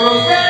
Okay.